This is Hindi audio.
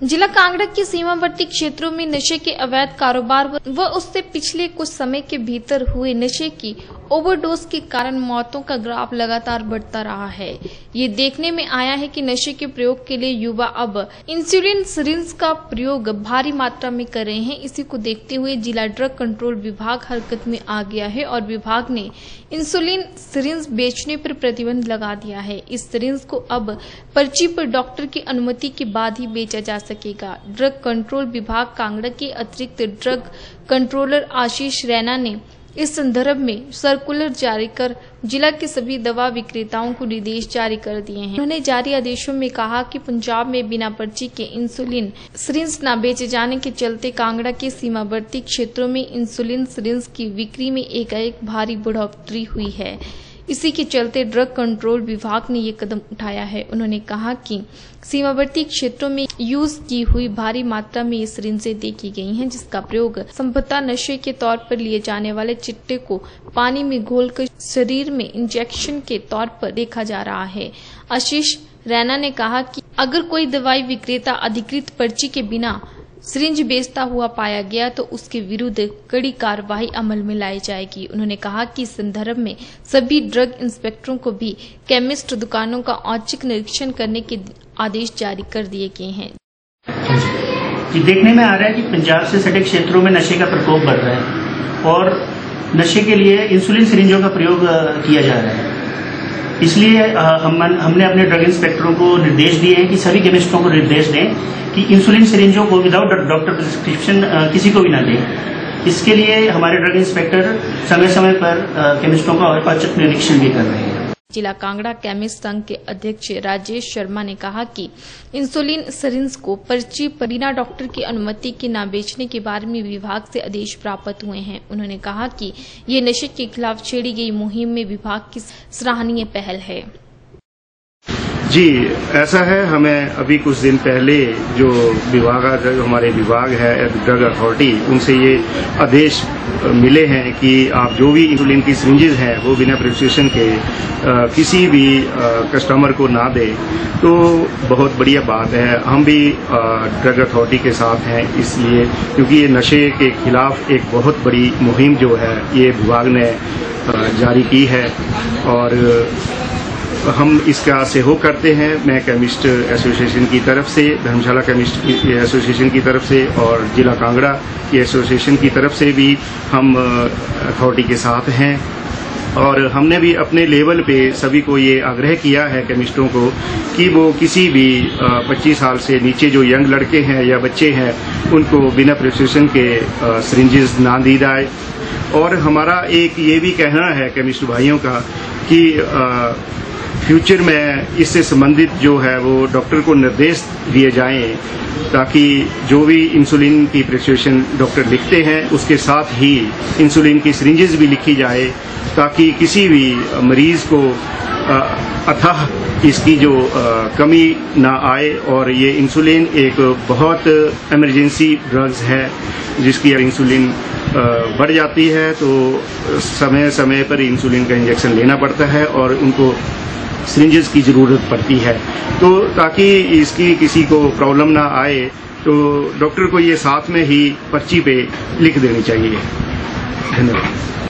जिला कांगड़ा के सीमावर्ती क्षेत्रों में नशे के अवैध कारोबार व उससे पिछले कुछ समय के भीतर हुए नशे की ओवरडोज के कारण मौतों का ग्राफ लगातार बढ़ता रहा है। ये देखने में आया है कि नशे के प्रयोग के लिए युवा अब इंसुलिन सिरिंज का प्रयोग भारी मात्रा में कर रहे हैं। इसी को देखते हुए जिला ड्रग कंट्रोल विभाग हरकत में आ गया है और विभाग ने इंसुलिन सिरिंज बेचने पर प्रतिबंध लगा दिया है। इस सिरिंज को अब पर्ची पर डॉक्टर की अनुमति के बाद ही बेचा जा सकेगा। ड्रग कंट्रोल विभाग कांगड़ा के अतिरिक्त ड्रग कंट्रोलर आशीष रैना ने इस संदर्भ में सर्कुलर जारी कर जिला के सभी दवा विक्रेताओं को निर्देश जारी कर दिए हैं। उन्होंने जारी आदेशों में कहा कि पंजाब में बिना पर्ची के इंसुलिन सिरिंज न बेचे जाने के चलते कांगड़ा के सीमावर्ती क्षेत्रों में इंसुलिन सिरिंज की बिक्री में एक भारी बढ़ोतरी हुई है। इसी के चलते ड्रग कंट्रोल विभाग ने ये कदम उठाया है। उन्होंने कहा कि सीमावर्ती क्षेत्रों में यूज़ की हुई भारी मात्रा में ये सिरिंजें देखी गई हैं, जिसका प्रयोग संभवतः नशे के तौर पर लिए जाने वाले चिट्टे को पानी में घोलकर शरीर में इंजेक्शन के तौर पर देखा जा रहा है। आशीष रैना ने कहा कि अगर कोई दवाई विक्रेता अधिकृत पर्ची के बिना सिरिंज बेचता हुआ पाया गया तो उसके विरुद्ध कड़ी कार्रवाई अमल में लाई जाएगी। उन्होंने कहा कि इस संदर्भ में सभी ड्रग इंस्पेक्टरों को भी केमिस्ट दुकानों का औचक निरीक्षण करने के आदेश जारी कर दिए गए हैं। जी। देखने में आ रहा है कि पंजाब से सटे क्षेत्रों में नशे का प्रकोप बढ़ रहा है और नशे के लिए इंसुलिन सिरिंजों का प्रयोग किया जा रहा है। इसलिए हम हमने अपने ड्रग इंस्पेक्टरों को निर्देश दिए हैं कि सभी केमिस्टों को निर्देश दें कि इंसुलिन सिरिंजों को विदाउट डॉक्टर प्रिस्क्रिप्शन किसी को भी ना दें। इसके लिए हमारे ड्रग इंस्पेक्टर समय समय पर केमिस्टों का और पाचक निरीक्षण भी कर रहे हैं। जिला कांगड़ा केमिस्ट संघ के अध्यक्ष राजेश शर्मा ने कहा कि इंसुलिन सरिंस को पर्ची परिना डॉक्टर की अनुमति के न बेचने के बारे में विभाग से आदेश प्राप्त हुए हैं। उन्होंने कहा कि ये नशे के खिलाफ छेड़ी गई मुहिम में विभाग की सराहनीय पहल है। जी ऐसा है हमें अभी कुछ दिन पहले जो विभाग हमारे विभाग है ड्रग अथॉरिटी उनसे ये आदेश मिले हैं कि आप जो भी इंसुलिन की सिरिंजेज हैं वो बिना प्रिस्क्रिप्शन के आ, किसी भी आ, कस्टमर को ना दें। तो बहुत बढ़िया बात है। हम भी ड्रग अथॉरिटी के साथ हैं इसलिए क्योंकि ये नशे के खिलाफ एक बहुत बड़ी मुहिम जो है ये विभाग ने जारी की है। और हम इसका सहयोग करते हैं। मैं केमिस्ट एसोसिएशन की तरफ़ से, धर्मशाला केमिस्ट एसोसिएशन की तरफ़ से और जिला कांगड़ा की एसोसिएशन की तरफ़ से भी हम अथॉरिटी के साथ हैं। और हमने भी अपने लेवल पे सभी को ये आग्रह किया है केमिस्टों को कि वो किसी भी 25 साल से नीचे जो यंग लड़के हैं या बच्चे हैं, उनको बिना प्रिस्क्रिप्शन के सरिंजेस ना दी जाए। और हमारा एक ये भी कहना है केमिस्ट भाइयों का कि फ्यूचर में इससे संबंधित जो है वो डॉक्टर को निर्देश दिए जाएँ ताकि जो भी इंसुलिन की प्रिस्क्रिप्शन डॉक्टर लिखते हैं, उसके साथ ही इंसुलिन की सिरिंजेस भी लिखी जाए ताकि किसी भी मरीज़ को अथाह इसकी जो कमी ना आए और ये इंसुलिन एक बहुत इमरजेंसी ड्रग्स है जिसकी इंसुलिन बढ़ जाती है तो समय समय पर इंसुलिन का इंजेक्शन लेना पड़ता है और उनको सिरिंजेस की ज़रूरत पड़ती है। तो ताकि इसकी किसी को प्रॉब्लम ना आए तो डॉक्टर को ये साथ में ही पर्ची पे लिख देनी चाहिए। धन्यवाद।